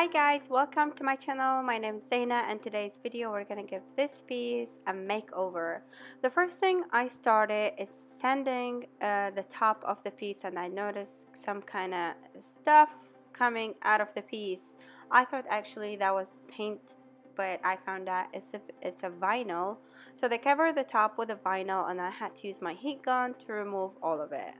Hi guys, welcome to my channel. My name is Zaina and today's video we're gonna give this piece a makeover. The first thing I started is sanding uh, the top of the piece and I noticed some kind of stuff coming out of the piece. I thought actually that was paint but I found out it's a, it's a vinyl. So they covered the top with a vinyl and I had to use my heat gun to remove all of it.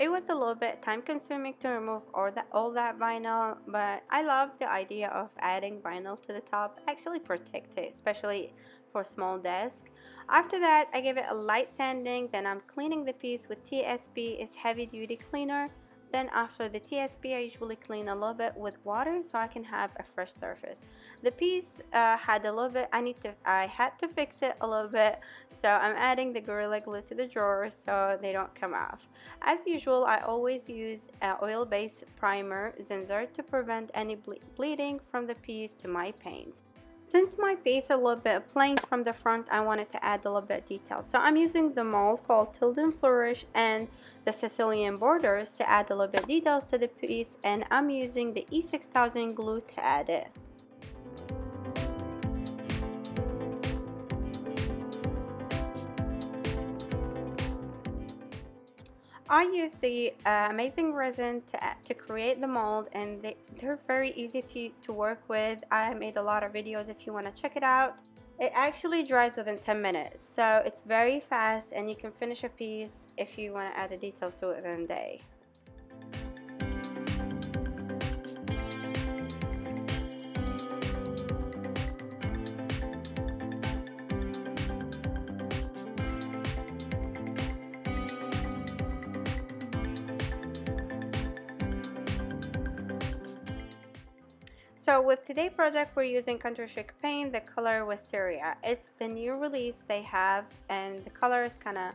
It was a little bit time consuming to remove all that all that vinyl but I love the idea of adding vinyl to the top actually protect it especially for small desk. After that I give it a light sanding then I'm cleaning the piece with TSP it's heavy duty cleaner then after the TSP, I usually clean a little bit with water so I can have a fresh surface. The piece uh, had a little bit, I need to, I had to fix it a little bit. So I'm adding the Gorilla Glue to the drawers so they don't come off. As usual, I always use an oil-based primer, Zinsser, to prevent any ble bleeding from the piece to my paint. Since my face is a little bit plain from the front, I wanted to add a little bit of detail. So I'm using the mold called Tillden Flourish and the Sicilian borders to add a little bit of details to the piece and I'm using the E6000 glue to add it. I use the uh, amazing resin to, to create the mold and they, they're very easy to, to work with. I made a lot of videos if you want to check it out. It actually dries within 10 minutes so it's very fast and you can finish a piece if you want to add the details to it within a day. So with today's project, we're using Country Chic Paint, the color Wisteria. It's the new release they have and the color is kind of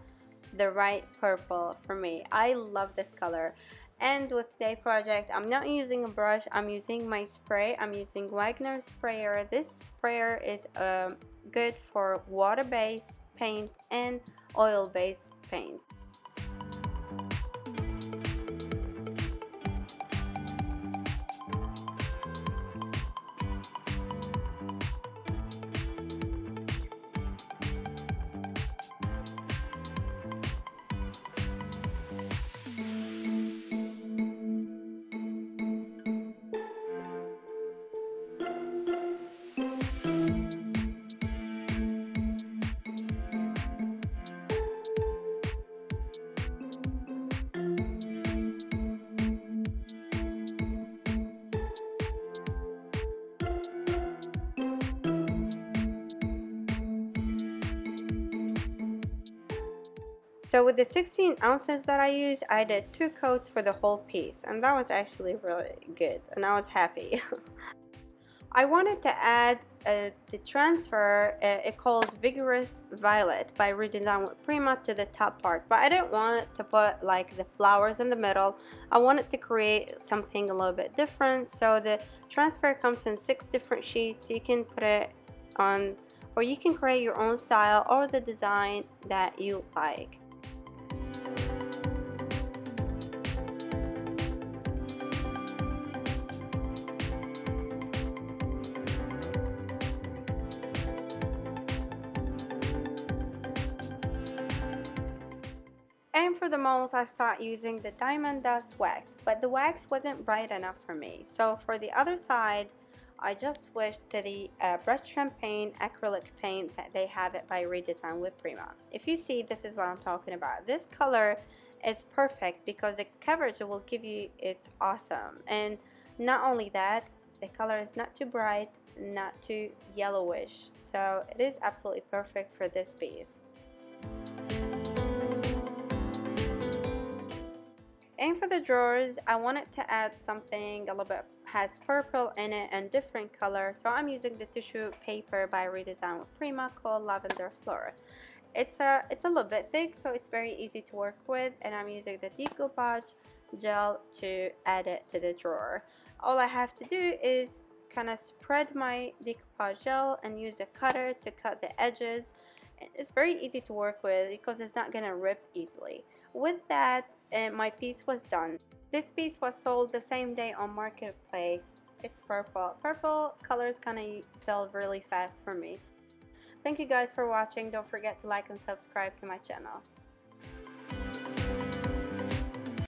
the right purple for me. I love this color. And with today's project, I'm not using a brush, I'm using my spray. I'm using Wagner sprayer. This sprayer is um, good for water-based paint and oil-based paint. So with the 16 ounces that I used, I did two coats for the whole piece and that was actually really good and I was happy. I wanted to add uh, the transfer, uh, it called Vigorous Violet by Redesign with Prima to the top part. But I didn't want to put like the flowers in the middle. I wanted to create something a little bit different. So the transfer comes in six different sheets. You can put it on, or you can create your own style or the design that you like. And for the molds, I start using the Diamond Dust wax, but the wax wasn't bright enough for me. So for the other side, I just switched to the uh, Brushed Champagne acrylic paint that they have it by Redesign with Prima. If you see, this is what I'm talking about. This color is perfect because the coverage will give you, it's awesome. And not only that, the color is not too bright, not too yellowish. So it is absolutely perfect for this piece. And for the drawers, I wanted to add something a little bit has purple in it and different color. So I'm using the tissue paper by Redesign with Prima called Lavender Fleur. it's a it's a little bit thick so it's very easy to work with and I'm using the decoupage gel to add it to the drawer. All I have to do is kind of spread my decoupage gel and use a cutter to cut the edges. It's very easy to work with because it's not gonna rip easily with that uh, my piece was done. This piece was sold the same day on marketplace. It's purple. Purple colors kind of sell really fast for me. Thank you guys for watching. Don't forget to like and subscribe to my channel